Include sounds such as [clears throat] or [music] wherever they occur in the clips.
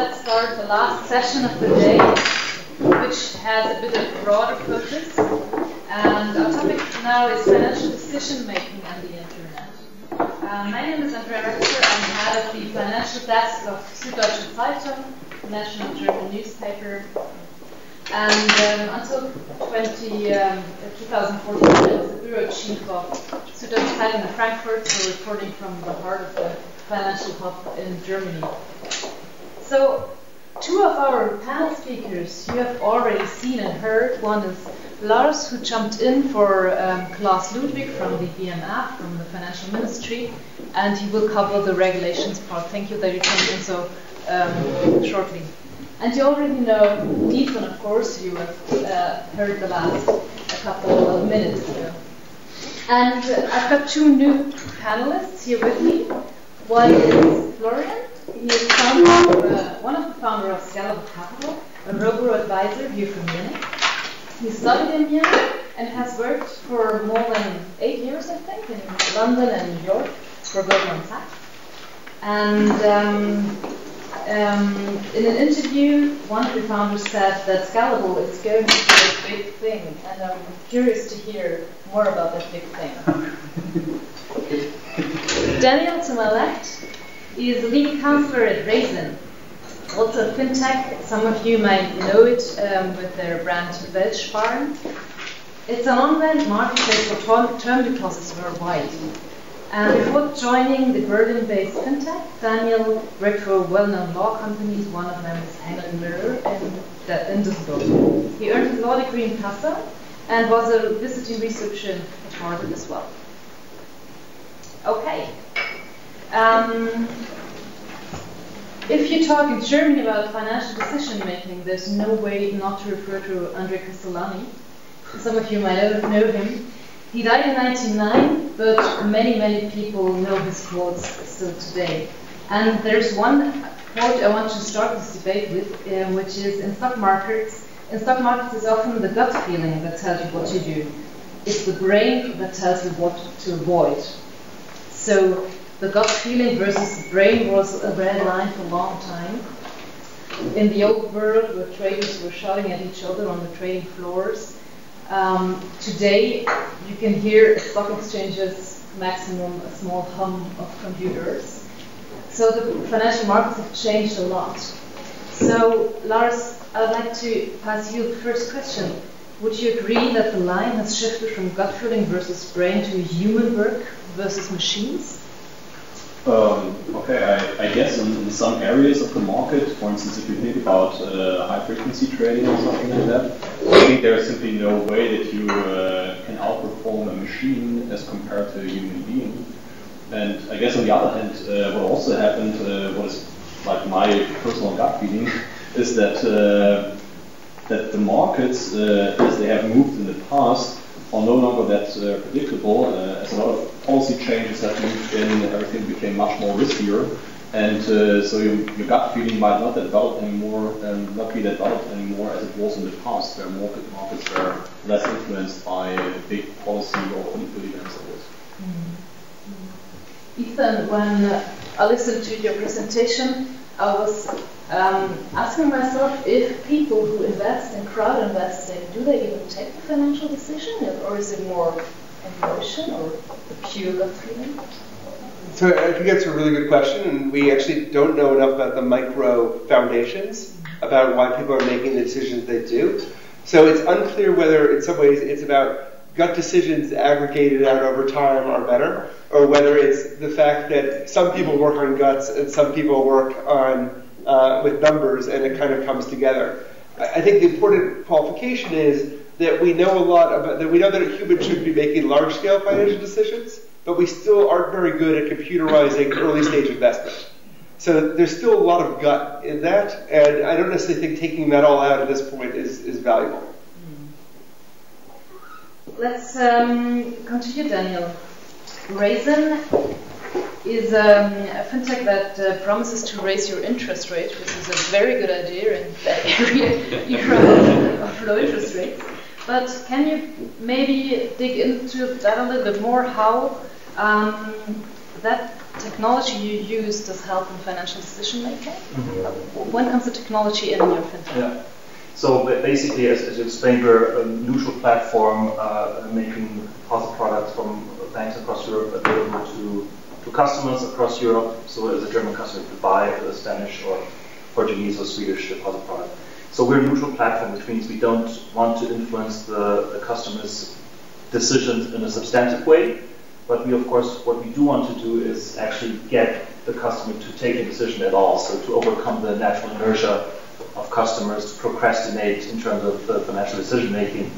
let's start the last session of the day, which has a bit of broader focus. And our topic now is financial decision making and the internet. Uh, my name is Andrea Rexer. I'm head of the financial desk of Süddeutsche Zeitung, national German newspaper. And um, until 20, um, 2014, I was the bureau chief of Süddeutsche Zeitung in Frankfurt, so reporting from the heart of the financial hub in Germany. So, two of our panel speakers you have already seen and heard. One is Lars, who jumped in for um, Klaus Ludwig from the BMF, from the Financial Ministry, and he will cover the regulations part. Thank you that you came in so um, shortly. And you already know Ethan, of course, you have uh, heard the last couple of minutes ago. And I've got two new panelists here with me. One is Florian. He is founder, uh, one of the founders of Scalable Capital, a robo advisor here from Munich. He studied in Munich and has worked for more than eight years, I think, in London and New York for Goldman Sachs. And um, um, in an interview, one of the founders said that Scalable is going to be a big thing, and I'm curious to hear more about that big thing. [laughs] Daniel, to my left, is lead counselor at Raisin, also fintech. Some of you might know it um, with their brand Weltsparen. It's an online marketplace for term deposits worldwide. And before joining the Berlin-based fintech, Daniel worked for well-known law companies. One of them is Hengeler Mueller in, in Düsseldorf. He earned his law degree in Passau and was a visiting researcher at Harvard as well. Okay. Um, if you talk in Germany about financial decision making, there's no way not to refer to Andre Kostolany. Some of you might know him. He died in 1999, but many, many people know his quotes still today. And there's one quote I want to start this debate with, uh, which is in stock markets, in stock markets it's often the gut feeling that tells you what to do. It's the brain that tells you what to avoid. So the gut feeling versus the brain was a red line for a long time. In the old world where traders were shouting at each other on the trading floors, um, today, you can hear stock exchanges maximum a small hum of computers. So the financial markets have changed a lot. So, Lars, I'd like to pass you the first question. Would you agree that the line has shifted from gut feeling versus brain to human work versus machines? Um, okay, I, I guess in, in, some areas of the market, for instance, if you think about uh, high frequency trading or something like that, I think there is simply no way that you uh, can outperform a machine as compared to a human being. And I guess on the other hand, uh, what also happened, uh, what is like my personal gut feeling, is that uh, that the markets, uh, as they have moved in the past, are no longer that uh, predictable, uh, as a lot of policy changes have moved in, everything became much more riskier, and uh, so your, your, gut feeling might not develop anymore, and not be developed anymore as it was in the past, where market markets were less influenced by big policy or political events. Mm-hmm. Ethan, when I listened to your presentation, I was um, asking myself if people who invest in crowd investing, do they even take the financial decision, or is it more emotion or pure gut feeling? So I think that's a really good question, and we actually don't know enough about the micro foundations about why people are making the decisions they do. So it's unclear whether, in some ways, it's about gut decisions aggregated out over time are better, or whether it's the fact that some people work on guts and some people work on uh, with numbers, and it kind of comes together. I think the important qualification is that we know a lot about that. We know that humans should be making large-scale financial decisions, but we still aren't very good at computerizing early-stage investment. So there's still a lot of gut in that, and I don't necessarily think taking that all out at this point is, is valuable. Let's um, continue, Daniel. Raisin is um, a fintech that uh, promises to raise your interest rate, which is a very good idea in that [laughs] area era of low interest rates. But can you maybe dig into that a little bit more? How um, that technology you use does help in financial decision making. Mm-hmm. When comes the technology in your fintech? Yeah. So basically, as, as you explained, we're a neutral platform uh, making deposit products from banks across Europe available to, to customers across Europe. So as a German customer could buy a Spanish or Portuguese or Swedish deposit product. So we're a neutral platform, which means we don't want to influence the, the customer's decisions in a substantive way. But we, of course, what we do want to do is actually get the customer to take a decision at all. So to overcome the natural inertia of customers to procrastinate in terms of the financial decision making.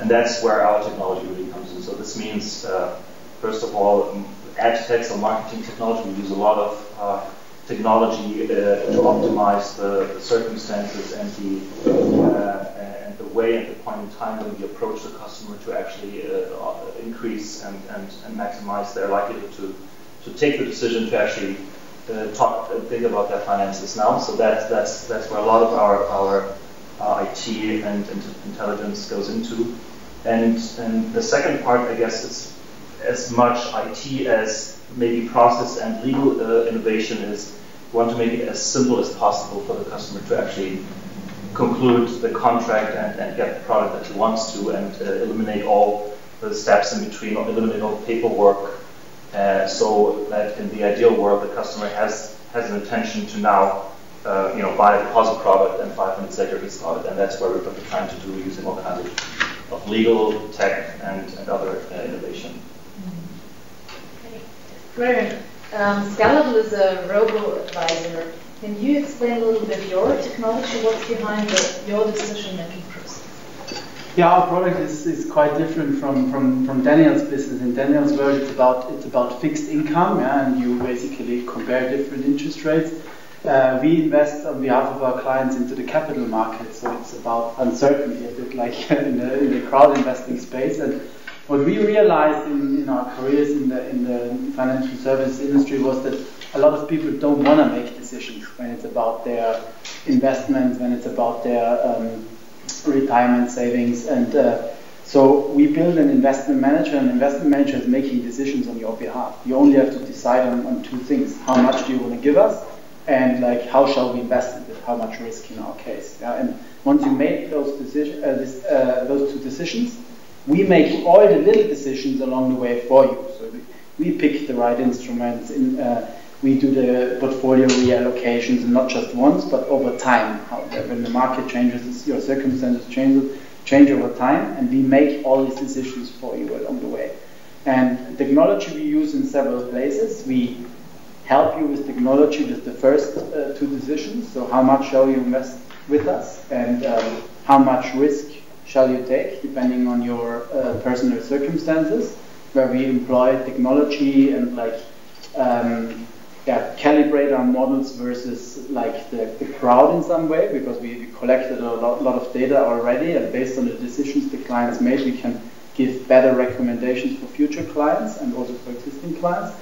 And that's where our technology really comes in. So this means, uh, first of all, um, ad tech or marketing technology. We use a lot of uh, technology uh, to optimize the, the, circumstances and the uh, and the way and the point in time when we approach the customer to actually uh, increase and, and, and maximize their likelihood to, to take the decision to actually uh, talk uh, think about their finances now. So that's that's that's where a lot of our our uh, IT and, and, intelligence goes into. And and the second part, I guess, is as much IT as maybe process and legal uh, innovation is. Want to make it as simple as possible for the customer to actually conclude the contract and, and get the product that he wants to, and uh, eliminate all the steps in between, or eliminate all the paperwork uh, so that in the ideal world, the customer has has an intention to now, uh, you know, buy a deposit product, and five minutes later he's it, and that's where we're trying to do using all kinds of, of legal tech and, and other uh, innovation. Brilliant. Um, Scalable is a robo-advisor. Can you explain a little bit your technology? What's behind the, your decision-making process? Yeah, our product is, is quite different from, from, from Daniel's business. In Daniel's world, it's about it's about fixed income, yeah, and you basically compare different interest rates. Uh, we invest on behalf of our clients into the capital market, so it's about uncertainty, a bit like [laughs] in the, in the crowd investing space. And what we realized in, in our careers in the in the financial service industry was that a lot of people don't want to make decisions when it's about their investments, when it's about their um, retirement savings. And uh, so we build an investment manager, and investment manager is making decisions on your behalf. You only have to decide on, on two things: how much do you want to give us, and like how shall we invest it how much risk in our case. Yeah? And once you make those decisions, uh, this, uh, those two decisions, we make all the little decisions along the way for you. So we, we pick the right instruments in. We do the portfolio reallocations not just once but over time. When the market changes, your circumstances change, change over time, and we make all these decisions for you along the way. And technology we use in several places. We help you with technology with the first uh, two decisions. So how much shall you invest with us, and um, how much risk shall you take, depending on your uh, personal circumstances. Where we employ technology and like um, yeah, calibrate our models versus like the, the crowd in some way because we, we collected a lot, lot, of data already and based on the decisions the clients made we can give better recommendations for future clients and also for existing clients.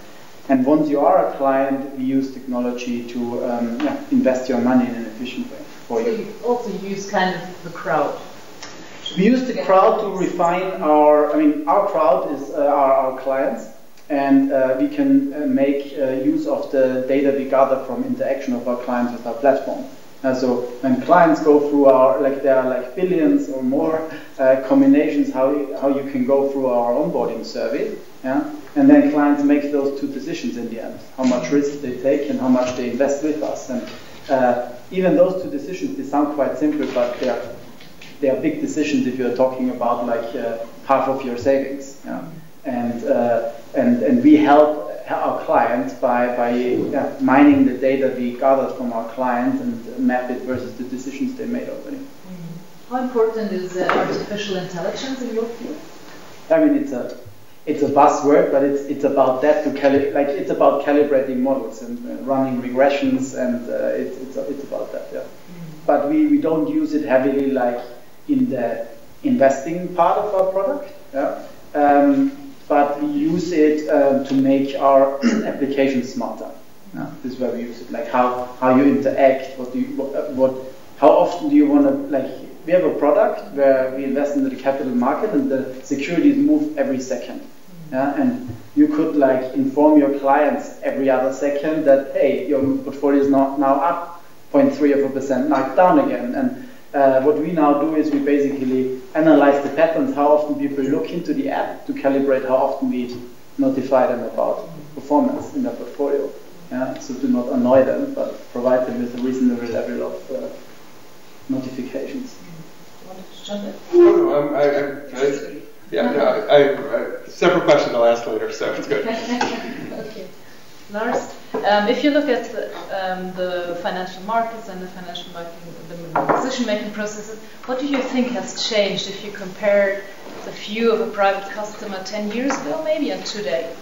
And once you are a client, we use technology to um, yeah, invest your money in an efficient way for so you. you also use kind of the crowd. We use the crowd to refine our, I mean, our crowd is uh, our, our clients and uh, we can uh, make uh, use of the data we gather from interaction of our clients with our platform. Uh, so when clients go through our, like there are like billions or more uh, combinations how, how you can go through our onboarding survey, yeah? and then clients make those two decisions in the end, how much risk they take and how much they invest with us. And even those two decisions, they sound quite simple, but they are, they are big decisions if you're talking about like half of your savings. Yeah? And and, and we help our clients by, by yeah, mining the data we gathered from our clients and map it versus the decisions they made already. Mm-hmm. How important is uh, artificial intelligence in your field? I mean, it's a it's a buzzword, but it's it's about that to cali- like it's about calibrating models and uh, running regressions, and uh, it's it's it's about that, yeah. Mm-hmm. But we, we don't use it heavily like in the investing part of our product, yeah. Um, but we use it um, to make our [clears throat] application smarter. Yeah, this is where we use it, like how, how you interact, what do you, what, uh, what how often do you want to, like, we have a product where we invest into the capital market and the securities move every second. Yeah? And you could like inform your clients every other second that hey, your portfolio is not now up 0.3 of a percent, now down again. And uh, what we now do is we basically analyze the patterns, how often people look into the app to calibrate how often we notify them about performance in their portfolio. Yeah? So do not annoy them, but provide them with a reasonable level of uh, notifications. Oh, no, I, I, I, yeah, no, I, I, separate question I'll ask later, so it's good. [laughs] okay. Lars, um, if you look at the, um, the, financial markets and the financial market, decision-making processes, what do you think has changed if you compare the view of a private customer 10 years ago, maybe, and today?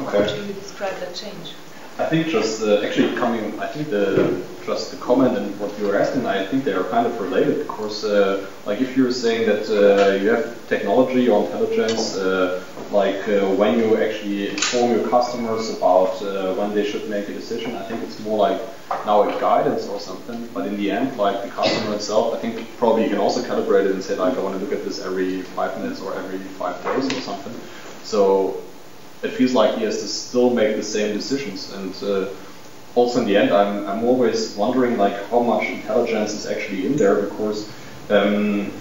Okay. How would you describe that change? I think just uh, actually coming, I think the just the comment and what you were asking, I think they are kind of related because, uh, like if you're saying that uh, you have technology or intelligence, uh, like uh, when you actually inform your customers about uh, when they should make a decision, I think it's more like now a guidance or something. But in the end, like the customer itself, I think probably you can also calibrate it and say like I want to look at this every five minutes or every five days or something. So it feels like he has to still make the same decisions. And uh, also in the end, I'm, I'm always wondering like how much intelligence is actually in there because um,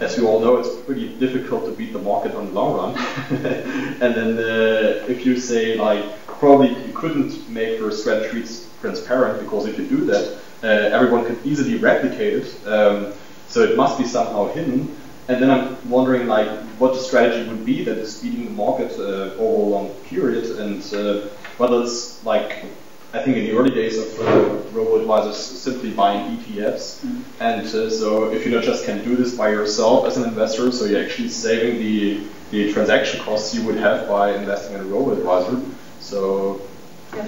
as you all know, it's pretty difficult to beat the market on the long run. [laughs] and then uh, if you say like probably you couldn't make your strategies transparent because if you do that, uh, everyone could easily replicate it. Um, so it must be somehow hidden. And then I'm wondering like what the strategy would be that is beating the market uh, over a long period and uh, whether it's like I think in the early days of uh, robo-advisors simply buying ETFs mm. and uh, so if you not just can do this by yourself as an investor so you're actually saving the, the transaction costs you would have by investing in a robo-advisor so [laughs] I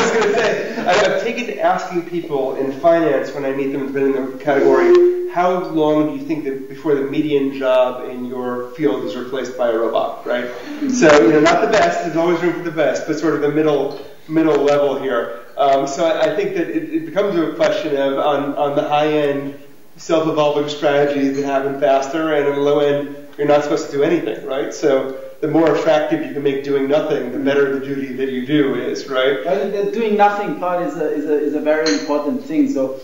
was going to say, I've taken to asking people in finance when I meet them, depending the category, how long do you think that before the median job in your field is replaced by a robot, right? So, you know, not the best, there's always room for the best, but sort of the middle middle level here. Um, so I, I, think that it, it becomes a question of on, on the high end, self-evolving strategies that happen faster, and on the low end, you're not supposed to do anything, right? So the more attractive you can make doing nothing, the better the duty that you do is, right? The doing nothing part is a, is a, is a very important thing. So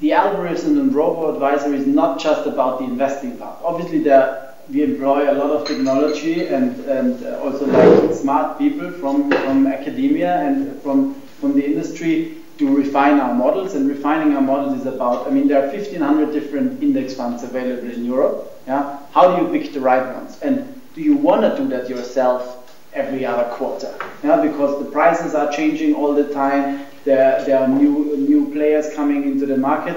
the algorithm and robo advisory is not just about the investing part. Obviously, there we employ a lot of technology and, and uh, also like smart people from, from academia and from, from the industry to refine our models. And refining our models is about, I mean, there are 1,500 different index funds available in Europe. Yeah? How do you pick the right ones? And do you want to do that yourself every other quarter? Yeah? Because the prices are changing all the time. There, there are new, new players coming into the market.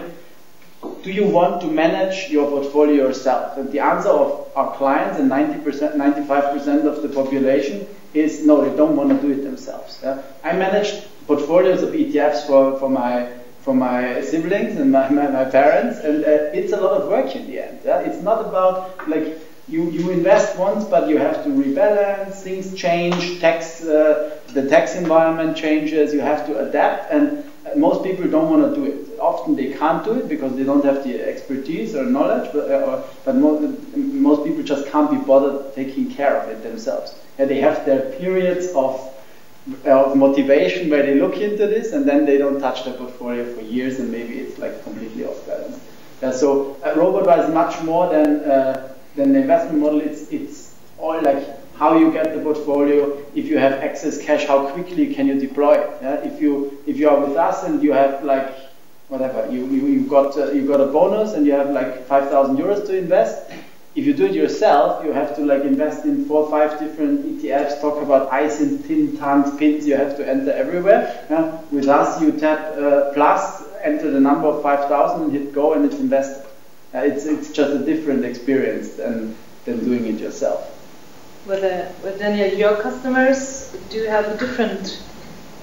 Do you want to manage your portfolio yourself? And the answer of our clients and 90%, 95% of the population is no, they don't want to do it themselves. Yeah? I manage portfolios of ETFs for, for my for my siblings and my, my, my parents, and uh, it's a lot of work in the end. Yeah? It's not about like you, you invest once, but you have to rebalance. Things change. Tax uh, the tax environment changes. You have to adapt, and uh, most people don't want to do it. Often they can't do it because they don't have the expertise or knowledge, but, uh, or, but most, most people just can't be bothered taking care of it themselves. And they have their periods of of motivation where they look into this and then they don't touch their portfolio for years and maybe it's like completely off balance. Uh, so uh, robot is much more than uh, than the investment model. It's it's all like how you get the portfolio. If you have excess cash, how quickly can you deploy it? Yeah? If you if you are with us and you have like whatever you you, you got uh, you got a bonus and you have like five thousand euros to invest if you do it yourself, you have to like invest in four or five different ETFs, talk about ISINs, tin tons, pins you have to enter everywhere. Yeah? With us, you tap uh, plus, enter the number of 5,000 and hit go and it's invested. Uh, it's, it's just a different experience than, than doing it yourself. With, uh, with Daniel, your customers do have a different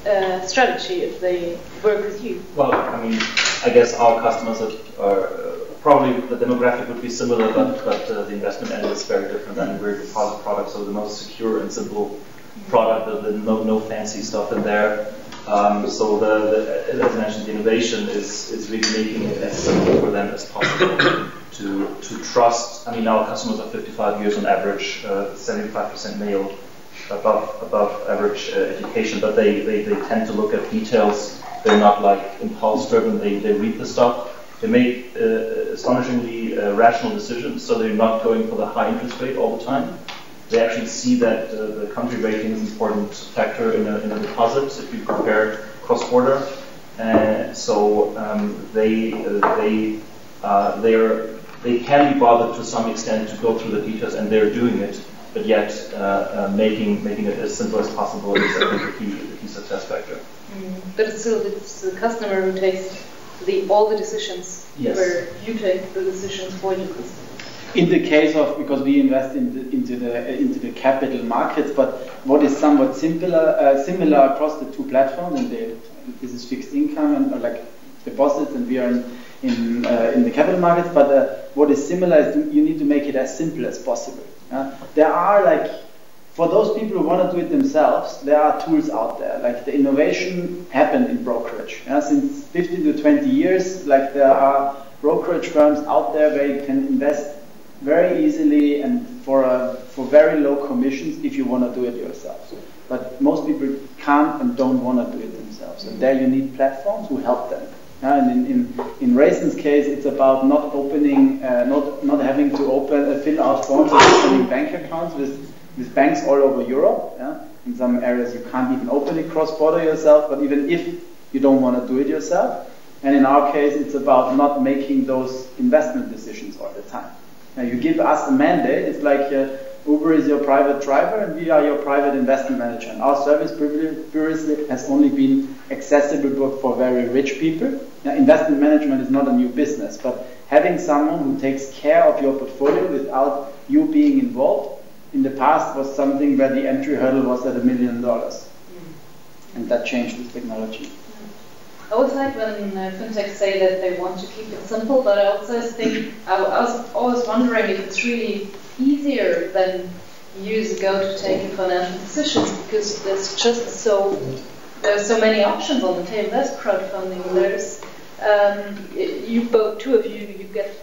uh, strategy if they work with you? Well, I mean, I guess our customers are, are uh, probably the demographic would be similar, but, but uh, the investment end is very different. And we're deposit product, so the most secure and simple product, the, the no, no fancy stuff in there. Um, so the, the, as I mentioned, the innovation is, is really making it as simple for them as possible to, to trust. I mean, our customers are 55 years on average, uh, 75% male, above above average uh, education, but they, they, they tend to look at details. They're not like impulse driven. They, they read the stuff. They make uh, astonishingly uh, rational decisions, so they're not going for the high interest rate all the time they actually see that uh, the country rating is an important factor in a, in a deposit if you compare cross-border. So um, they uh, they uh, they they can be bothered to some extent to go through the details, and they're doing it, but yet uh, making making it as simple as possible is the key key success factor. Mm. But it's still it's the customer who takes the all the decisions, yes. where you take the decisions for your customer in the case of because we invest in the, into the into the capital markets, but what is somewhat simpler uh, similar across the two platforms, and the, this is fixed income and like deposits, and we are in in, uh, in the capital markets. But uh, what is similar is you need to make it as simple as possible. there are like for those people who want to do it themselves, there are tools out there. Like the innovation happened in brokerage. Yeah? Since 15 to 20 years, like there are brokerage firms out there where you can invest very easily and for, a, for very low commissions if you want to do it yourself. But most people can't and don't want to do it themselves. And there you need platforms who help them. Uh, and in, in, in Raisin's case, it's about not opening, uh, not, not having to open, uh, fill out forms of opening bank accounts with, with banks all over Europe. Yeah? In some areas, you can't even open it cross border yourself, but even if you don't want to do it yourself. And in our case, it's about not making those investment decisions all the time. Now you give us a mandate, it's like uh, Uber is your private driver and we are your private investment manager. And our service previously has only been accessible for very rich people. Now, investment management is not a new business, but having someone who takes care of your portfolio without you being involved in the past was something where the entry hurdle was at a million dollars. Mm. And that changed with technology. I always like when uh, fintechs say that they want to keep it simple, but I also think I, I was always wondering if it's really easier than years ago to take financial decisions because there's just so there's so many options on the table. There's crowdfunding. There's um, you both two of you you get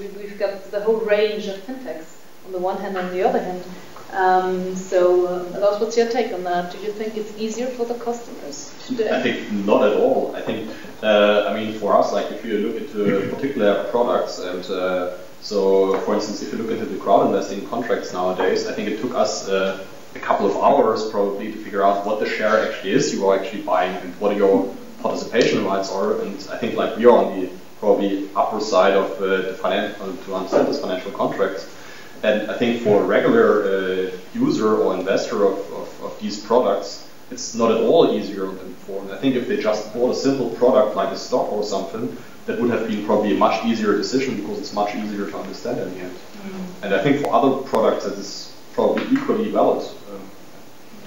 we've got the whole range of fintechs on the one hand and the other hand. Um, so, uh, what's your take on that? Do you think it's easier for the customers today? I think not at all. I think, uh, I mean, for us, like if you look into particular products, and uh, so, for instance, if you look into the crowd investing contracts nowadays, I think it took us uh, a couple of hours probably to figure out what the share actually is you are actually buying and what your participation rights are. And I think like we are on the probably upper side of uh, the financial to understand this financial contracts. And I think for a regular uh, user or investor of, of, of, these products, it's not at all easier than before. And I think if they just bought a simple product like a stock or something, that would have been probably a much easier decision because it's much easier to understand in the end. Mm. And I think for other products, that is probably equally valid.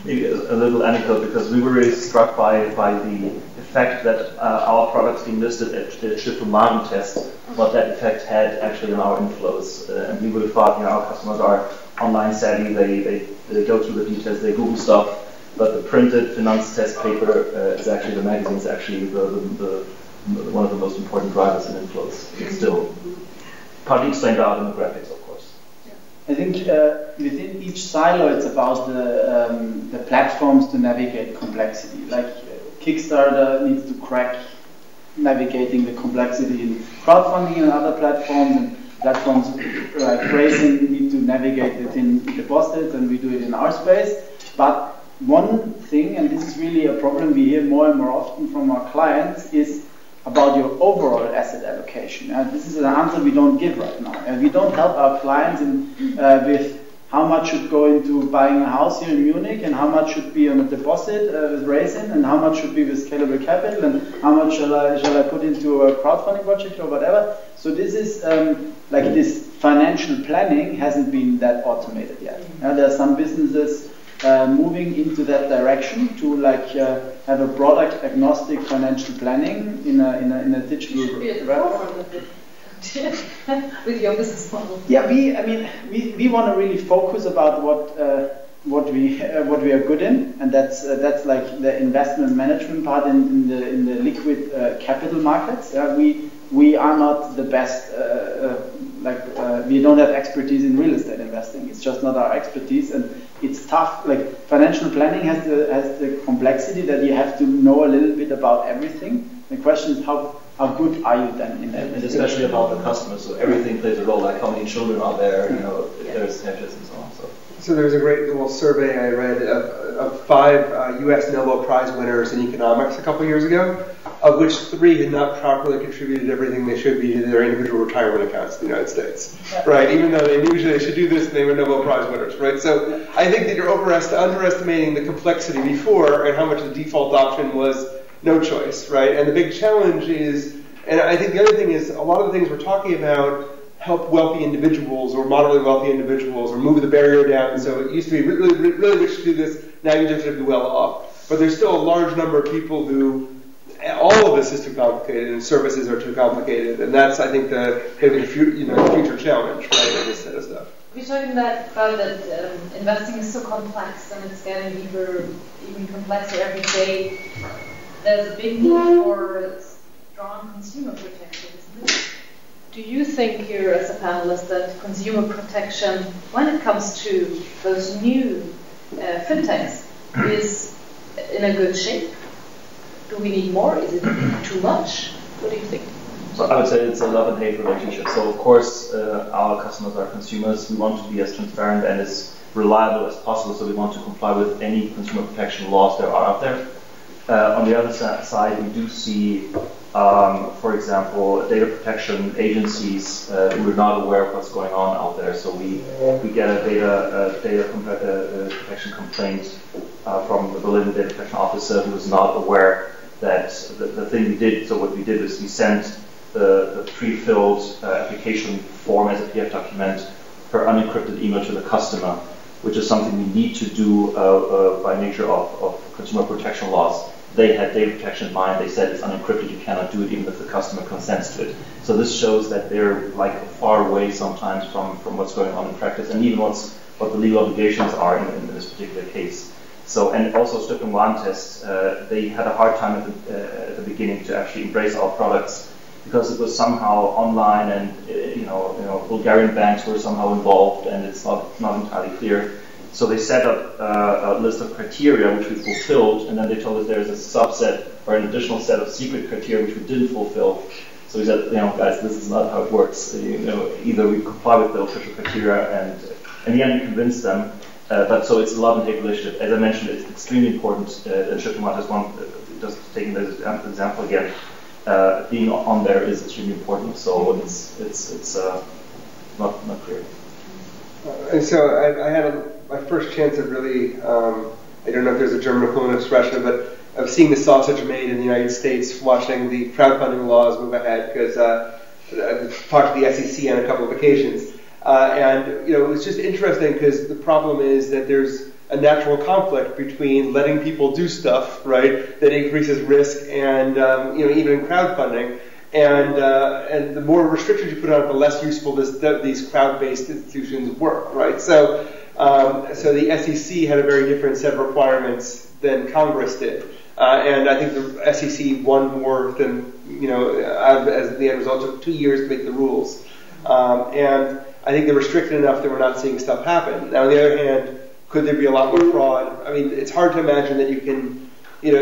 Maybe a, a, little anecdote because we were really struck by, by the effect that uh, our products being listed at the Schiffel test, what that effect had actually on our inflows. Uh, and we would have thought, you know, our customers are online savvy, they, they, they go through the details, they Google stuff, but the printed finance test paper uh, is actually, the magazine is actually the, the, the, one of the most important drivers in inflows. It's still partly explained out in the graphics, I think uh, within each silo, it's about the, um, the platforms to navigate complexity. Like Kickstarter needs to crack navigating the complexity in crowdfunding and other platforms, and platforms like Raisin need to navigate it in deposits, and we do it in our space. But one thing, and this is really a problem we hear more and more often from our clients, is about your overall asset allocation. Uh, this is an answer we don't give right now. And we don't help our clients in, uh, with how much should go into buying a house here in Munich and how much should be on a deposit uh, with Raisin and how much should be with scalable capital and how much shall I, shall I put into a crowdfunding project or whatever. So this is um, like this financial planning hasn't been that automated yet. Uh, there are some businesses uh, with into that direction to like uh, have a product agnostic financial planning in a, in a, in a digital [laughs] with your business model. Yeah, we, I mean, we, we want to really focus about what, uh, what we uh, what we are good in, and that's uh, that's like the investment management part in, in the in the liquid uh, capital markets. we we are not the best. Like uh, we don't have expertise in real estate investing. It's just not our expertise, and it's tough. Like financial planning has the has the complexity that you have to know a little bit about everything. The question is how how good are you then in that? And especially about the customers. So everything plays a role. Like how many children are there? You know, if there's hedges and so on. So. So there was a great little survey I read of, of five uh, U.S. Nobel Prize winners in economics a couple years ago, of which three had not properly contributed everything they should be to their individual retirement accounts in the United States, right? Even though they knew they should do this, and they were Nobel Prize winners, right? So I think that you're underestimating the complexity before and how much the default option was no choice, right? And the big challenge is, and I think the other thing is a lot of the things we're talking about help wealthy individuals or moderately wealthy individuals or move the barrier down. So it used to be really, really, really rich to do this. Now you just have to be well off. But there's still a large number of people who all of this is too complicated and services are too complicated. And that's, I think, the, the you know, future challenge, right, of this set of stuff. We're talking that, about that um, investing is so complex and it's getting even, even complexer every day. There's a big need for strong consumer protection, isn't it? Do you think here as a panelist that consumer protection, when it comes to those new uh, fintechs, is in a good shape? Do we need more? Is it too much? What do you think? So I would say it's a love and hate relationship. So of course, uh, our customers are consumers. We want to be as transparent and as reliable as possible. So we want to comply with any consumer protection laws there are out there. Uh, on the other side, we do see um, for example, data protection agencies uh, who are not aware of what's going on out there. So we we get a data uh, data protection complaint uh, from the Berlin data protection officer who is not aware that the, the thing we did. So what we did is we sent the, the pre-filled uh, application form as a PDF document per unencrypted email to the customer, which is something we need to do uh, by nature of, of consumer protection laws they had data protection in mind. They said it's unencrypted, you cannot do it even if the customer consents to it. So this shows that they're like far away sometimes from, from what's going on in practice and even what's, what the legal obligations are in, in this particular case. So, and also Stiftung Warentest, uh, they had a hard time at the, uh, at the beginning to actually embrace our products because it was somehow online and, uh, you know, you know, Bulgarian banks were somehow involved and it's not, not entirely clear. So they set up uh, a list of criteria which we fulfilled, and then they told us there's a subset or an additional set of secret criteria which we didn't fulfill. So we said, you know, guys, this is not how it works. You know, either we comply with the official criteria, and in the end, we convince them. Uh, but so it's a love and hate relationship. As I mentioned, it's extremely important. Uh, and Stiftung has one, uh, just taking this example again, uh, being on there is extremely important. So it's it's it's uh, not not clear. and so I, I had a my first chance of really, um, I don't know if there's a German equivalent expression, but of seeing the sausage made in the United States, watching the crowdfunding laws move ahead, because uh, I've talked to the SEC on a couple of occasions. Uh, and, you know, it was just interesting because the problem is that there's a natural conflict between letting people do stuff, right, that increases risk and, um, you know, even in crowdfunding. And, uh, and the more restrictions you put on it, the less useful this, these crowd-based institutions work, right? So um, so the SEC had a very different set of requirements than Congress did. Uh, and I think the SEC won more than, you know, as the end result, took two years to make the rules. Um, and I think they're restricted enough that we're not seeing stuff happen. Now, on the other hand, could there be a lot more fraud? I mean, it's hard to imagine that you can, you know,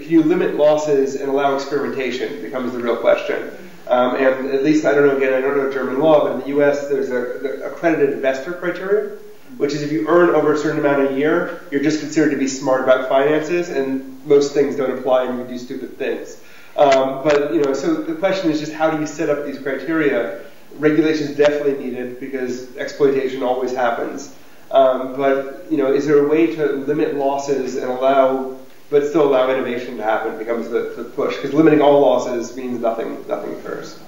can you limit losses and allow experimentation becomes the real question. Um, and at least, I don't know, again, I don't know German law, but in the U.S., there's a, accredited investor criteria which is if you earn over a certain amount a year, you're just considered to be smart about finances, and most things don't apply and you do stupid things. Um, but you know, so the question is just how do you set up these criteria? Regulation is definitely needed because exploitation always happens. Um, but you know, is there a way to limit losses and allow, but still allow innovation to happen? Becomes the, the push because limiting all losses means nothing. Nothing occurs.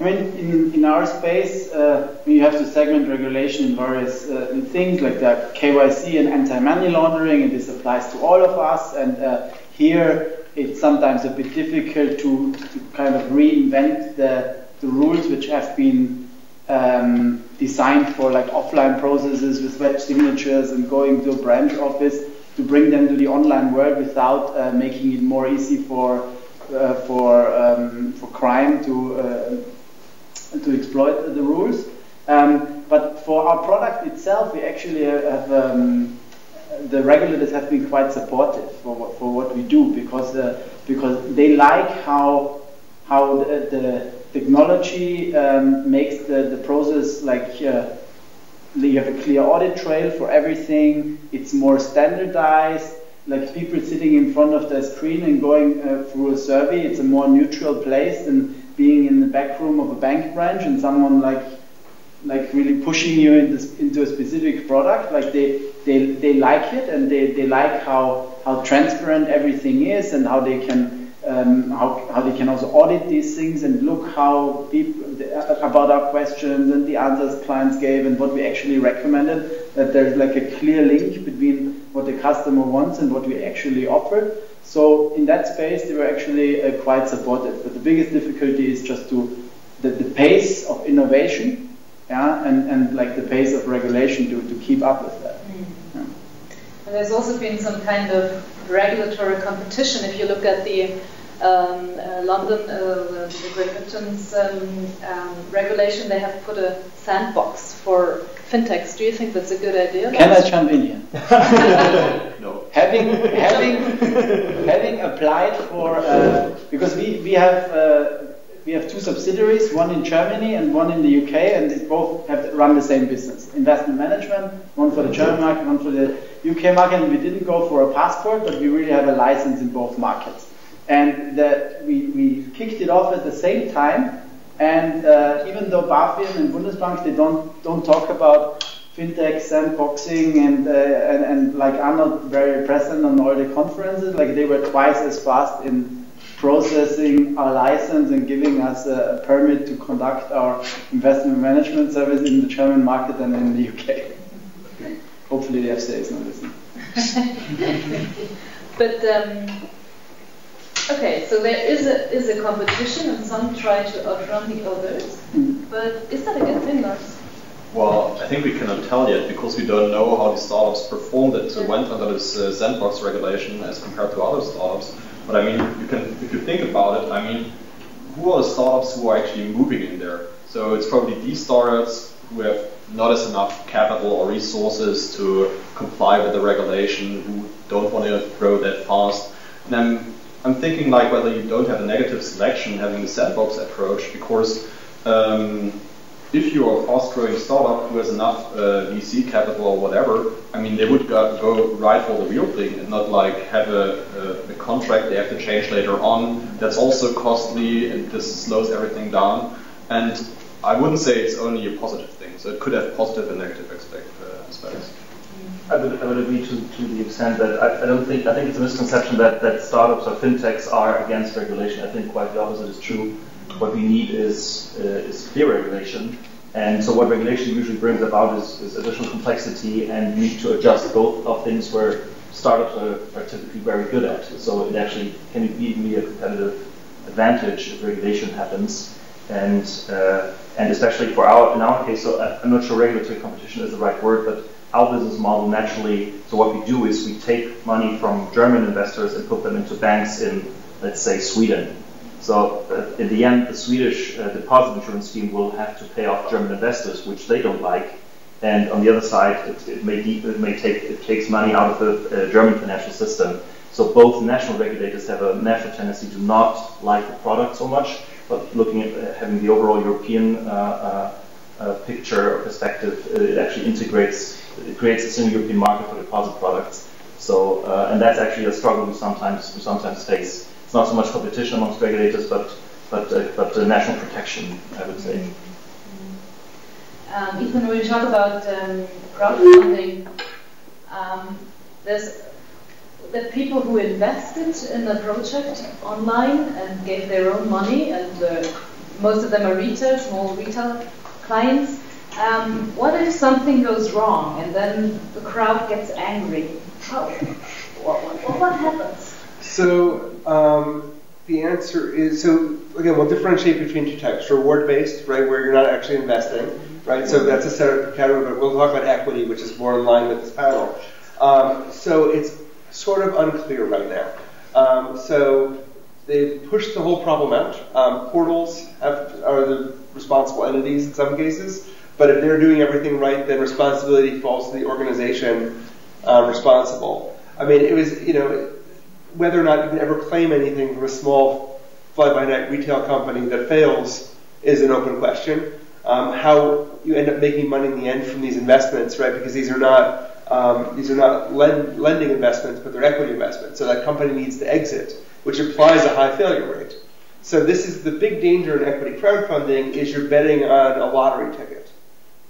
I mean, in, in our space, uh, we have to segment regulation in various uh, things like the KYC and anti-money laundering, and this applies to all of us. And uh, here, it's sometimes a bit difficult to, to kind of reinvent the, the rules which have been um, designed for like offline processes with wet signatures and going to a branch office to bring them to the online world without uh, making it more easy for uh, for um, for crime to uh, to exploit the rules. Um, but for our product itself, we actually have um, the regulators have been quite supportive for what, for what we do because uh, because they like how how the, the technology um, makes the, the process like uh, you have a clear audit trail for everything. It's more standardized. Like people sitting in front of their screen and going uh, through a survey, it's a more neutral place than being in the back room of a bank branch and someone like like really pushing you into, into a specific product. Like they, they, they like it and they, they like how, how transparent everything is and how they can um, how, how they can also audit these things and look how people about our questions and the answers clients gave and what we actually recommended that there's like a clear link between what the customer wants and what we actually offer so in that space they were actually uh, quite supportive but the biggest difficulty is just to the, the pace of innovation yeah, and, and like the pace of regulation to, to keep up with that. Yeah. And there's also been some kind of regulatory competition. If you look at the um, uh, London, uh, the Great Britain's um, um, regulation, they have put a sandbox for fintechs. Do you think that's a good idea? Can I jump in here? [laughs] no. Having having having applied for uh, because we we have uh, we have two subsidiaries, one in Germany and one in the UK, and they both have run the same business. Investment management, one for the German market, one for the UK market. And we didn't go for a passport, but we really have a license in both markets. And the, we, we kicked it off at the same time. And uh, even though BaFin and Bundesbank, they don't, don't talk about fintech, sandboxing, and, uh, and, and like are not very present on all the conferences, like they were twice as fast in processing our license and giving us a, a, permit to conduct our investment management service in the German market and in the UK. Hopefully the FCA is not listening. [laughs] but um, okay, so there is a is a competition, and some try to outrun the others. Mm. But is that a good thing, Lars? Well, I think we cannot tell yet because we don't know how the startups performed that went under this uh, sandbox regulation as compared to other startups. But I mean, you can, if you think about it, I mean, who are the startups who are actually moving in there? So it's probably these startups who have not as enough capital or resources to comply with the regulation, who don't want to grow that fast. And I'm, I'm thinking like whether you don't have a negative selection having the sandbox approach because um, if you're a fast-growing startup who has enough uh, VC capital or whatever, I mean, they would go, go right for the real thing and not like have a, a, a, contract they have to change later on. That's also costly and this slows everything down. And I wouldn't say it's only a positive thing. So it could have positive and negative uh, aspects. I would, I would agree to, to the extent that I, I, don't think I think it's a misconception that, that startups or fintechs are against regulation. I think quite the opposite is true what we need is, uh, is clear regulation. And so what regulation usually brings about is, is, additional complexity and need to adjust both of things where startups are, are, typically very good at. So it actually can even be a competitive advantage if regulation happens. And, uh, and especially for our, in our case, so I'm not sure regulatory competition is the right word, but our business model naturally, so what we do is we take money from German investors and put them into banks in, let's say, Sweden so uh, in the end, the Swedish uh, deposit insurance scheme will have to pay off German investors, which they don't like. And on the other side, it, it may, it may take it takes money out of the uh, German financial system. So both national regulators have a natural tendency to not like the product so much, but looking at uh, having the overall European uh, picture or perspective, it actually integrates, it creates a single European market for deposit products. So, and that's actually a struggle we sometimes we sometimes face. It's not so much competition amongst regulators, but but uh, but uh, national protection, I would say. Um, Ethan, when you talk about um, crowdfunding, um, there's the people who invested in the project online and gave their own money, and uh, most of them are retail, small retail clients. Um, what if something goes wrong and then the crowd gets angry? How, what, what, what happens? So um, the answer is so again we'll differentiate between two types: reward-based, right, where you're not actually investing, right? So that's a separate category, but we'll talk about equity, which is more in line with this panel. Um, so it's sort of unclear right now. Um, so they've pushed the whole problem out. Um, portals have, are the responsible entities in some cases, but if they're doing everything right, then responsibility falls to the organization um, responsible. I mean, it was, you know, whether or not you can ever claim anything from a small fly-by-night retail company that fails is an open question. Um, how you end up making money in the end from these investments, right? Because these are not um, these are not lend, lending investments, but they're equity investments. So that company needs to exit, which implies a high failure rate. So this is the big danger in equity crowdfunding is you're betting on a lottery ticket,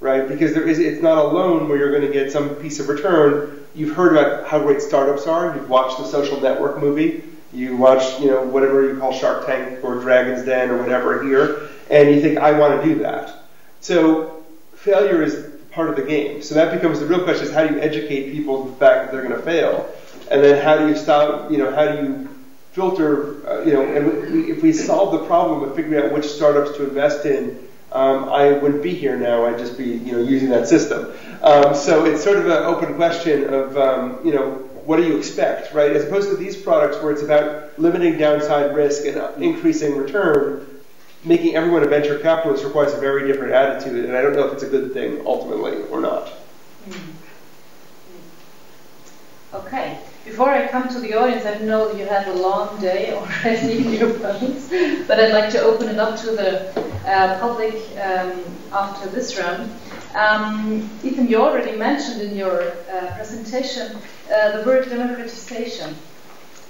right? Because there is it's not a loan where you're going to get some piece of return. You've heard about how great startups are. You've watched the Social Network movie. You watch, you know, whatever you call Shark Tank or Dragon's Den or whatever here, and you think, I want to do that. So failure is part of the game. So that becomes the real question: is how do you educate people the fact that they're going to fail, and then how do you stop? You know, how do you filter? Uh, you know, and we, if we solve the problem of figuring out which startups to invest in, um, I wouldn't be here now. I'd just be you know using that system. Um, so it's sort of an open question of um, you know what do you expect, right? As opposed to these products where it's about limiting downside risk and increasing return making everyone a venture capitalist requires a very different attitude, and I don't know if it's a good thing ultimately or not. Okay. Before I come to the audience, I know you have a long day already in your plans, but I'd like to open it up to the uh, public um, after this round. Um, Ethan, you already mentioned in your uh, presentation uh, the word democratization,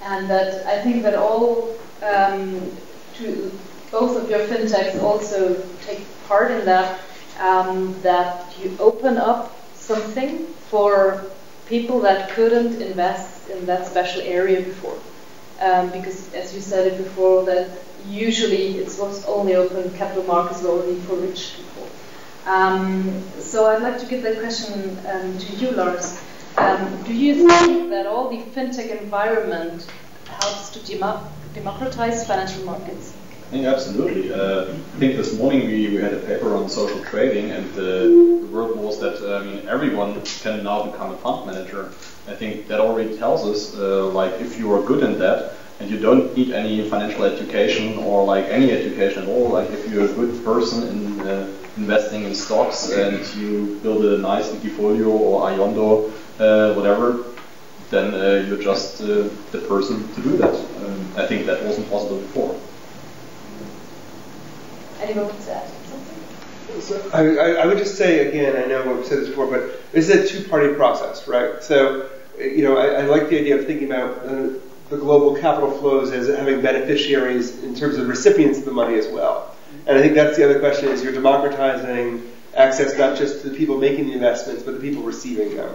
and that I think that all um, to both of your fintechs also take part in that, um, that you open up something for people that couldn't invest in that special area before. Um, because, as you said it before, that usually it was only open, capital markets were only for rich people. Um, so I'd like to give that question um, to you, Lars. Um, do you think that all the fintech environment helps to democratize financial markets? Yeah, absolutely. Uh, I think this morning we, we had a paper on social trading, and the, the word was that uh, I mean everyone can now become a fund manager. I think that already tells us uh, like if you are good in that, and you don't need any financial education or like any education at all. Like if you're a good person in uh, investing in stocks and you build a nice Wikifolio or ayondo, uh, whatever, then uh, you're just the person to do that. Um, I think that wasn't possible before. Anyone to add So I, I, would just say again, I know we've said this before, but this is a two-party process, right? So, you know, I, I like the idea of thinking about the, the global capital flows as having beneficiaries in terms of recipients of the money as well. And I think that's the other question: is you're democratizing access not just to the people making the investments, but the people receiving them.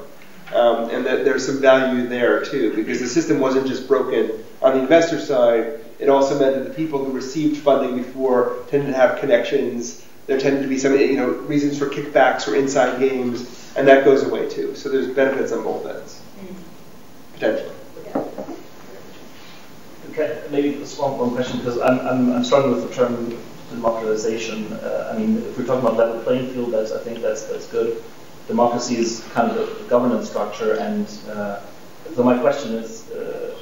Um, and that there's some value there too, because the system wasn't just broken on the investor side, it also meant that the people who received funding before tended to have connections. There tended to be some, you know, reasons for kickbacks or inside games, and that goes away too. So there's benefits on both ends, potentially. Okay, maybe just one, one question because I'm, I'm, I'm struggling with the term democratization. Uh, I mean, if we're talking about level playing field, that's I think that's that's good. Democracy is kind of a governance structure, and uh, so my question is. Uh,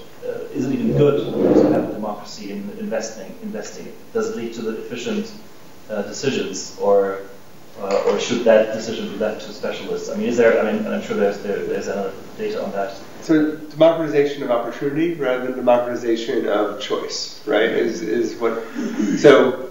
good to have democracy in investing? Investing does it lead to the efficient uh, decisions, or uh, or should that decision be left to specialists? I mean, is there? I mean, I'm sure there's there, there's data on that. So democratization of opportunity rather than democratization of choice, right? Is is what so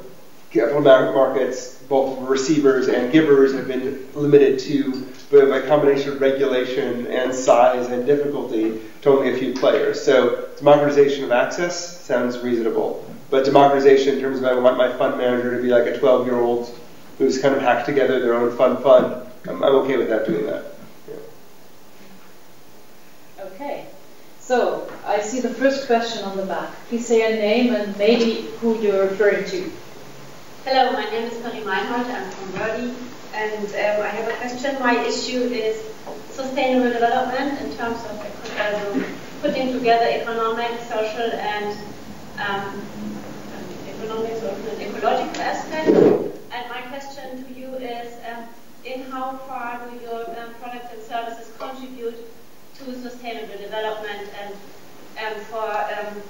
capital markets, both receivers and givers, have been limited to by a combination of regulation and size and difficulty to only a few players. So democratization of access sounds reasonable, but democratization in terms of I want my fund manager to be like a 12-year-old who's kind of hacked together their own fund fund, I'm, I'm okay with that doing that. Yeah. Okay. So I see the first question on the back. Please say your name and maybe who you're referring to. Hello, my name is Marie Meinhold. I'm from Verdi. And um, I have a question. My issue is sustainable development in terms of uh, putting together economic, social, and um, economic, social, and ecological aspects. And my question to you is, um, in how far do your um, products and services contribute to sustainable development? And um, for um,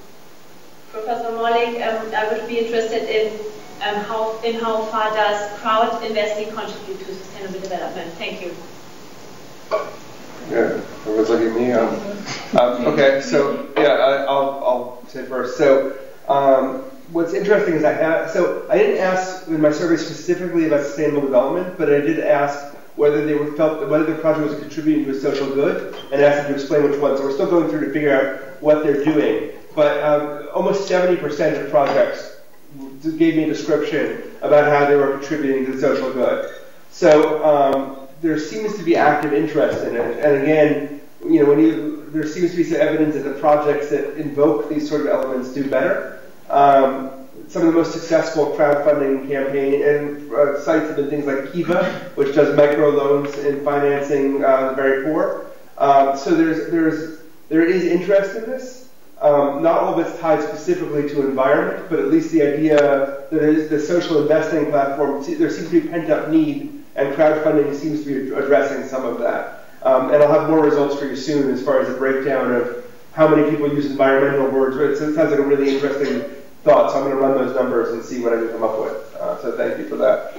Professor Mollick, I would be interested in um, how in how far does crowd investing contribute to sustainable development? Thank you. Yeah, everyone's looking at me. Um, um, okay, so yeah, I, will I'll say first. So um, what's interesting is I have, so I didn't ask in my survey specifically about sustainable development, but I did ask whether they were felt whether the project was contributing to a social good, and asked them to explain which one. So we're still going through to figure out what they're doing. But um, almost 70% of projects gave me a description about how they were contributing to the social good. So um, there seems to be active interest in it. And again, you know, when you there seems to be some evidence that the projects that invoke these sort of elements do better. Um, some of the most successful crowdfunding campaign and uh, sites have been things like Kiva, which does microloans in financing uh, the very poor. Um, so there's there's there is interest in this. Um, not all of it's tied specifically to environment, but at least the idea that is the social investing platform, there seems to be pent up need, and crowdfunding seems to be addressing some of that. Um, and I'll have more results for you soon as far as a breakdown of how many people use environmental words. but It sounds like a really interesting thought, so I'm going to run those numbers and see what I can come up with. Uh, so thank you for that.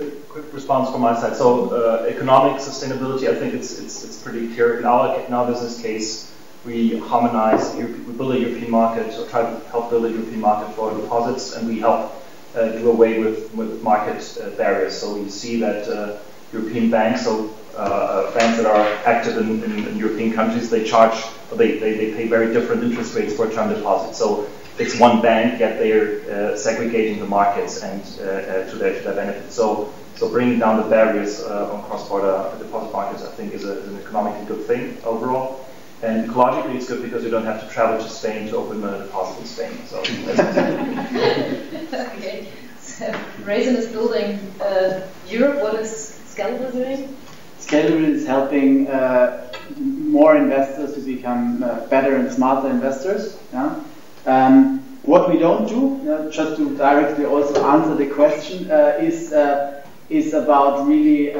A quick response from my side. So uh, economic sustainability, I think it's, it's, it's pretty clear. In our, in our business case, we harmonize, we build a European market, or try to help build a European market for deposits, and we help uh, do away with, with market uh, barriers. So we see that uh, European banks, so uh, uh, banks that are active in, in, in, European countries, they charge, they, they, they pay very different interest rates for term deposits. So it's one bank, yet they're uh, segregating the markets and to their to their benefit. So so bringing down the barriers on cross-border deposit markets, I think, is, a, is an economically good thing overall. And ecologically, it's good because you don't have to travel to Spain to open a deposit in Spain. So [laughs] okay. So Raisin is building uh, Europe. What is Scalable doing? Scalable is helping uh, more investors to become uh, better and smarter investors. Yeah? Um, what we don't do, uh, just to directly also answer the question, uh, is uh, is about really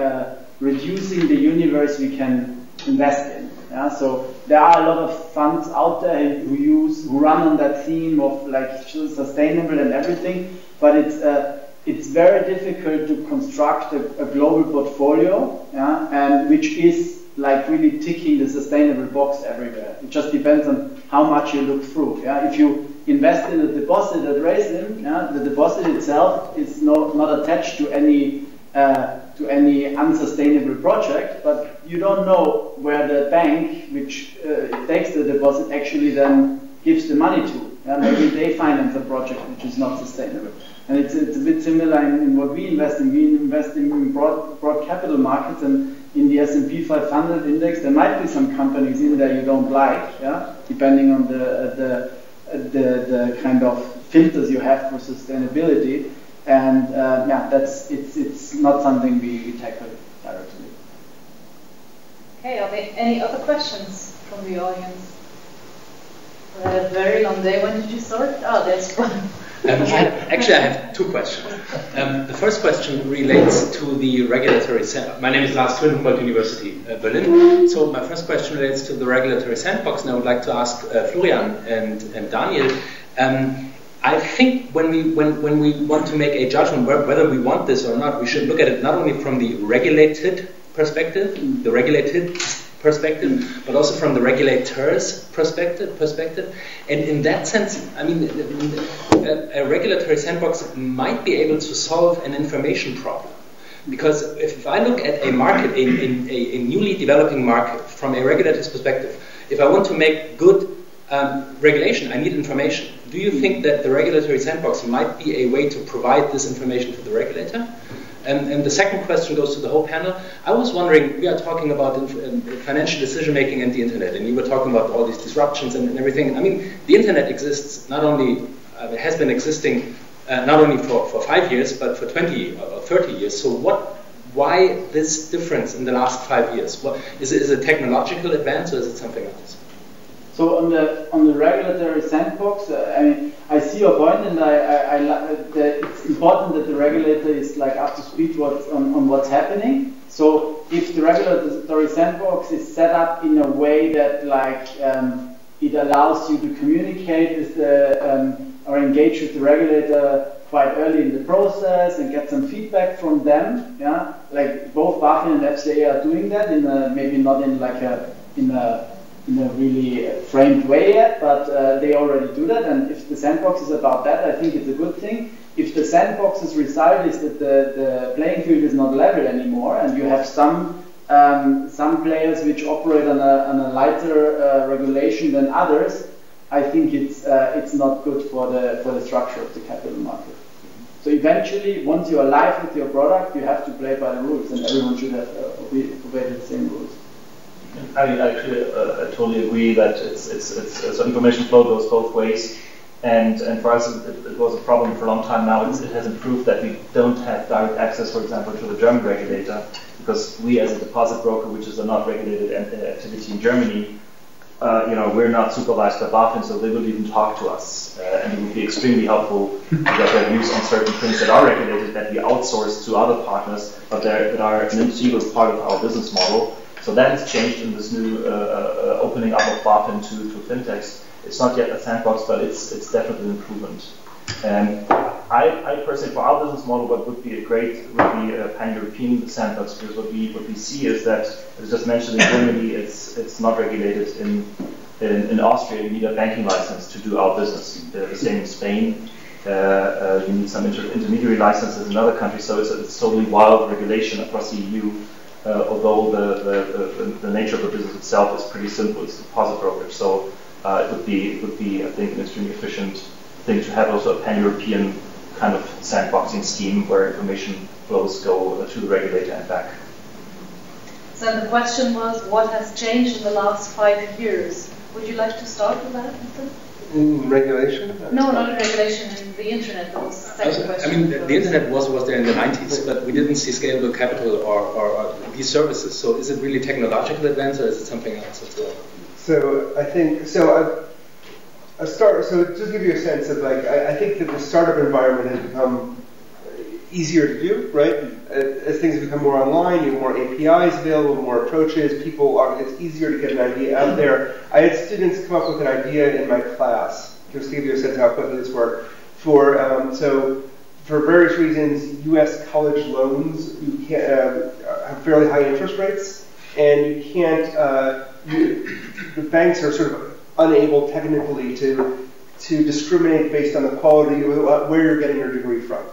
reducing the universe we can invest in. Yeah? So there are a lot of funds out there who use, who run on that theme of like sustainable and everything, but it's uh, it's very difficult to construct a, a global portfolio, yeah, and which is like really ticking the sustainable box everywhere. It just depends on how much you look through. Yeah? If you invest in a deposit at Raisin, yeah, the deposit itself is not, not attached to any uh, to any unsustainable project, but you don't know where the bank, which uh, takes the deposit, actually then gives the money to. Yeah, maybe they finance a project which is not sustainable. And it's, it's a bit similar in, in what we invest in. We invest in broad, broad capital markets and in the S&P 500 index, there might be some companies in there you don't like, yeah, depending on the, the, the, the kind of filters you have for sustainability. And uh, yeah, that's it's it's not something we, we tackle directly. Okay, are there any other questions from the audience? We had a very long day. When did you start? Oh, there's [laughs] one. Um, actually, I have two questions. Um, the first question relates to the regulatory sandbox. My name is Lars Twin, Humboldt University, uh, Berlin. So my first question relates to the regulatory sandbox, and I would like to ask uh, Florian and, and Daniel. Um, I think when we when, when we want to make a judgment whether we want this or not, we should look at it not only from the regulated perspective, the regulated perspective, but also from the regulator's perspective. Perspective, and in that sense, I mean, a, regulatory sandbox might be able to solve an information problem. Because if I look at a market, a, a, a newly developing market, from a regulator's perspective, if I want to make good um, regulation, I need information. Do you think that the regulatory sandbox might be a way to provide this information to the regulator? And, and, the second question goes to the whole panel. I was wondering, we are talking about financial decision making and the internet, and you were talking about all these disruptions and, and everything. I mean, the internet exists not only, uh, it has been existing uh, not only for, for five years, but for 20 or 30 years. So what, why this difference in the last five years? What, is, it, is it technological advance or is it something else? So on the on the regulatory sandbox, uh, I mean, I see your point, and I, I, I it's important that the regulator is like up to speed on, on what's happening. So if the regulatory sandbox is set up in a way that like um, it allows you to communicate with the um, or engage with the regulator quite early in the process and get some feedback from them. Yeah, like both BaFin and FCA are doing that in a, maybe not in like a in a in a really framed way yet, but uh, they already do that. And if the sandbox is about that, I think it's a good thing. If the sandbox's result is that the, the playing field is not level anymore, and you have some um, some players which operate on a, on a lighter uh, regulation than others, I think it's uh, it's not good for the for the structure of the capital market. So eventually, once you are live with your product, you have to play by the rules, and everyone should have uh, obey, obey the same rules. I actually uh, I totally agree that it's, it's, it's, so information flow goes both ways. And, and for us, it, it was a problem for a long time now. It's, it has improved that we don't have direct access, for example, to the German regulator, because we, as a deposit broker, which is a not regulated activity in Germany, uh, you know, we're not supervised by BaFin, so they will even talk to us. Uh, and it would be extremely helpful to get their views on certain things that are regulated that we outsource to other partners, but that are an integral part of our business model. So that has changed in this new uh, uh, opening up of BaFin to, to fintechs. It's not yet a sandbox, but it's it's definitely an improvement. And I, I personally, for our business model, what would be a great would be a pan-European sandbox because what we what we see is that, as just mentioned, in Germany, it's it's not regulated. In in, in Austria, you need a banking license to do our business. The same in Spain. Uh, uh, you need some inter intermediary licenses in other countries, so it's, it's totally wild regulation across the EU uh, although the, the, the, the, nature of the business itself is pretty simple, it's deposit brokerage. So uh, it would be, it would be, I think, an extremely efficient thing to have also a pan-European kind of sandboxing scheme where information flows go to the regulator and back. So the question was, what has changed in the last five years? Would you like to start with that, in regulation? No, not in regulation, in the internet. That was the second question. I mean, the, the, internet was, was there in the 90s, but we didn't see scalable capital or, or, or, these services. So is it really technological advance or is it something else as well? So I think, so I start, so just give you a sense of like, I, I think that the startup environment has become easier to do, right? As things become more online, you have more APIs available, more approaches, people are, it's easier to get an idea out there. I had students come up with an idea in my class, just to give you a sense of how quickly this worked. For, um, so, for various reasons, U.S. college loans you can, uh, have fairly high interest rates, and you can't, uh, you, the banks are sort of unable technically to, to discriminate based on the quality, where you're getting your degree from.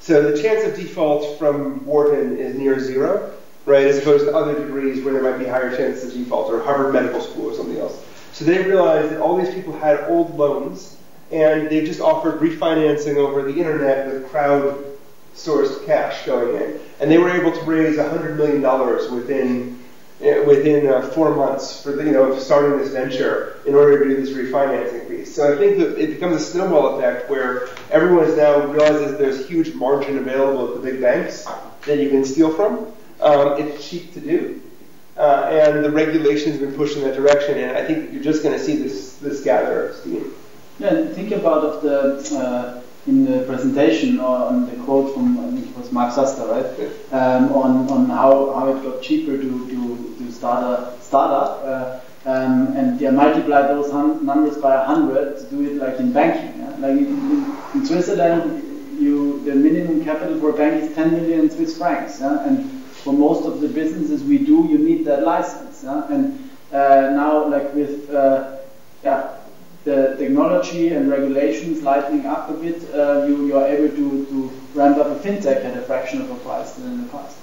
So the chance of default from Wharton is near zero, right, as opposed to other degrees where there might be higher chances of default, or Harvard Medical School or something else. So they realized that all these people had old loans, and they just offered refinancing over the internet with crowd-sourced cash going in. And they were able to raise $100 million within within uh, four months for the, you know starting this venture in order to do this refinancing piece. So I think that it becomes a snowball effect where everyone is now realizes there's huge margin available at the big banks that you can steal from. Um, it's cheap to do, uh, and the regulation has been pushed in that direction. And I think you're just going to see this this gather steam. Yeah, think about of the uh, in the presentation on the quote from I think it was Mark Suster, right? Um, on on how, how it got cheaper to, to, to start a startup. Uh, um, and yeah, multiply those numbers by hundred to do it like in banking. Yeah? Like in, in, Switzerland, you the minimum capital for a bank is 10 million Swiss francs, yeah? and for most of the businesses we do, you need that license. Yeah? And uh, now, like with uh, yeah, the technology and regulations lightening up a bit, uh, you, you are able to, to ramp up a fintech at a fraction of a price than in the past.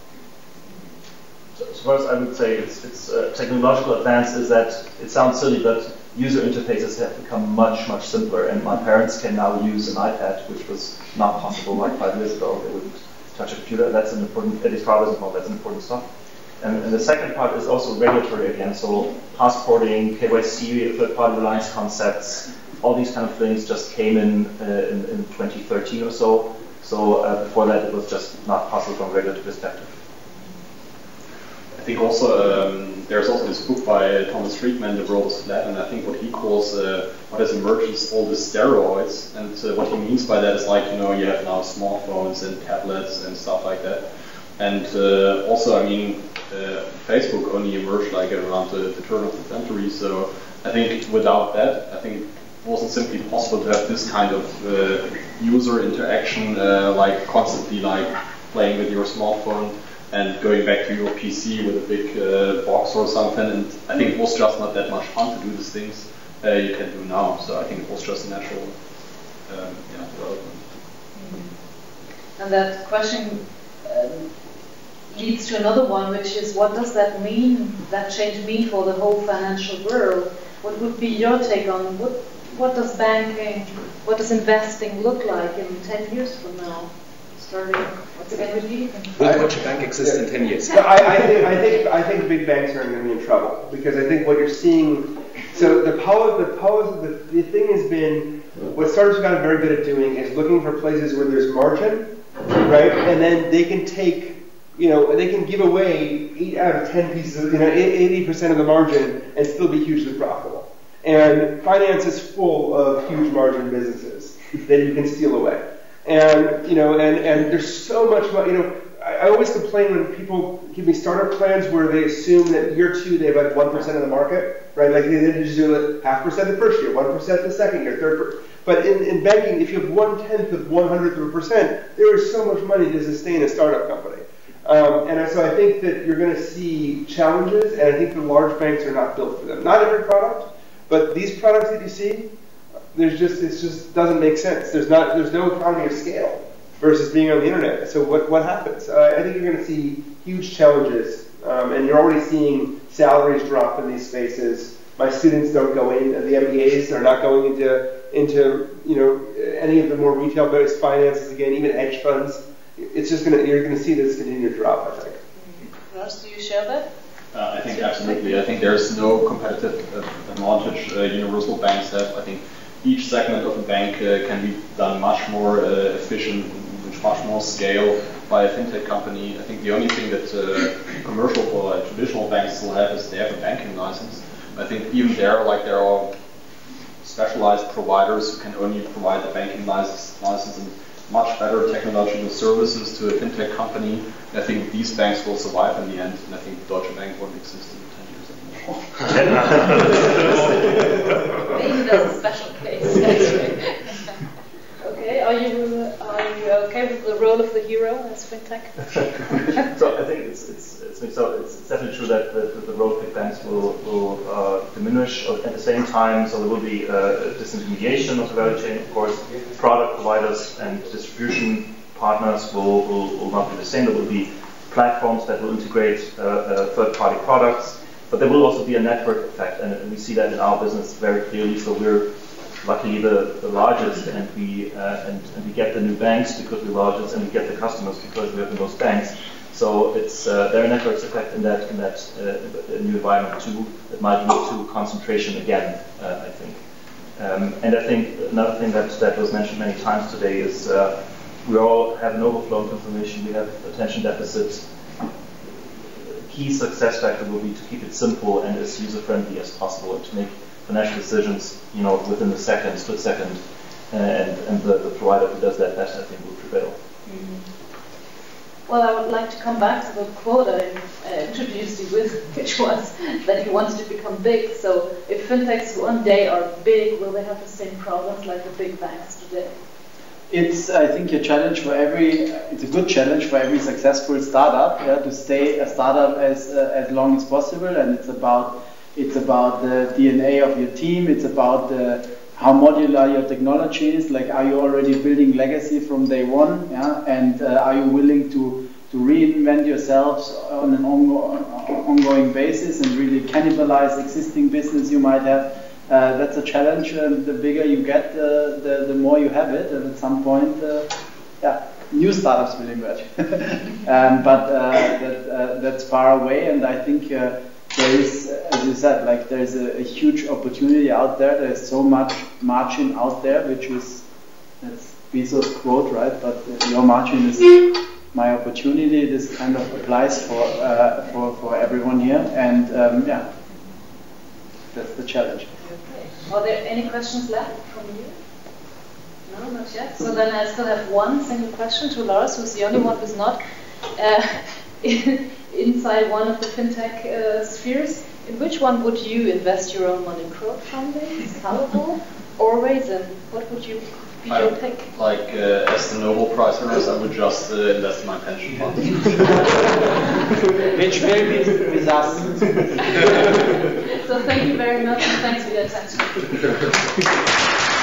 So, far as I would say, it's, it's uh, technological advance is that it sounds silly, but user interfaces have become much, much simpler. And my parents can now use an iPad, which was not possible like five years ago. They wouldn't touch a computer. That's an important, at least father's that's an important stuff. And, and, the second part is also regulatory again, so passporting, KYC, third-party reliance concepts, all these kind of things just came in, uh, in, in 2013 or so. So uh, before that, it was just not possible from a regulatory perspective. I think also um, there's also this book by Thomas Friedman, The World is Flat, and I think what he calls uh, what has emerged is all the steroids. And uh, what he means by that is like, you know, you have now smartphones and tablets and stuff like that. And uh, also, I mean, uh, Facebook only emerged like around the, the, turn of the century. So I think without that, I think it wasn't simply possible to have this kind of uh, user interaction, uh, like constantly like playing with your smartphone and going back to your PC with a big uh, box or something. And I think it was just not that much fun to do these things uh, you can do now. So I think it was just a natural um, yeah, development. Mm-hmm. And that question um, leads to another one, which is what does that mean, that change mean for the whole financial world? What would be your take on what, what does banking, what does investing look like in 10 years from now? Starting, once again with you. Will Deutsche Bank exist in 10 years? I, I, think, I, think, I think big banks are going to be in trouble because I think what you're seeing, so the pose, the pose, the, the thing has been, what startups have gotten very good at doing is looking for places where there's margin, right? And then they can take you know, they can give away eight out of ten pieces, you know, eighty percent of the margin and still be hugely profitable. And finance is full of huge margin businesses that you can steal away. And you know, and and there's so much, you know. I, I always complain when people give me startup plans where they assume that year two they have like one percent of the market, right? Like they just do it half percent the first year, one percent the second year, third. Per- but in, in banking, if you have one tenth of one hundredth of a percent, there is so much money to sustain a startup company. Um, and so I think that you're going to see challenges, and I think the large banks are not built for them. Not every product, but these products that you see, there's just it just doesn't make sense. There's not there's no economy of scale versus being on the internet. So what what happens? Uh, I think you're going to see huge challenges, um, and you're already seeing salaries drop in these spaces. My students don't go in, the MBAs are not going into into you know any of the more retail-based finances again, even hedge funds it's just gonna you're gonna see this continue to drop. I think. Lars, do you share that? Uh, I think absolutely. I think there's no competitive advantage uh, universal banks have. I think each segment of a bank uh, can be done much more uh, efficient, with much more scale by a fintech company. I think the only thing that uh, commercial or traditional banks still have is they have a banking license. I think even there, like there are specialized providers who can only provide the banking license, license and much better technological services to a fintech company. I think these banks will survive in the end, and I think Deutsche Bank won't exist in 10 years anymore. [laughs] [laughs] Maybe that's a special case. [laughs] okay, are you are you okay with the role of the hero as fintech? [laughs] so I think it's it's it's, so it's, it's definitely true that the, the role of big banks will will uh, diminish at the same time. So there will be uh, disintermediation of the value chain, of course. Product providers and distribution partners will, will, will not be the same. There will be platforms that will integrate uh, uh third-party products, but there will also be a network effect, and, and we see that in our business very clearly. So we're luckily the, the largest, and we uh, and, and, we get the new banks because we're largest, and we get the customers because we have the most banks. So it's uh, there are networks effect in that in that uh, new environment too that might lead to concentration again. Uh, I think, um, and I think another thing that that was mentioned many times today is uh, we all have an overflow of information. We have attention deficits. Key success factor will be to keep it simple and as user friendly as possible, and to make financial decisions, you know, within the second, split second, and, and the, the provider who does that best, I think, will prevail. Mm-hmm. Well, I would like to come back to the quote I uh, introduced you with, [laughs] which was that he wants to become big. So, if fintechs one day are big, will they have the same problems like the big banks today? It's, I think, a challenge for every. It's a good challenge for every successful startup yeah, to stay a startup as uh, as long as possible, and it's about it's about the DNA of your team. It's about the, how modular your technology is. Like, are you already building legacy from day one? Yeah, and uh, are you willing to to reinvent yourselves on an ongo ongoing basis and really cannibalize existing business you might have? Uh, that's a challenge. And the bigger you get, uh, the the more you have it. And at some point, uh, yeah, new startups will emerge. [laughs] um, but uh, that, uh, that's far away, and I think there is, as you said, like there's a, a, huge opportunity out there. There's so much margin out there, which is that's Bezos' quote, right? But your margin is my opportunity. This kind of applies for uh, for for everyone here, and um, yeah, that's the challenge. Okay. Are there any questions left from you? No, not yet. So then I still have one single question to Lars, who's the only one who's not uh, [laughs] inside one of the fintech uh, spheres. In which one would you invest your own money? Crowdfunding, Scalable, or Raisin? What would you be I- your pick? Like uh, as the Nobel Prize winners, I would just uh, invest in my pension fund. [laughs] Which will be with us. So thank you very much and thanks for your attention. [laughs]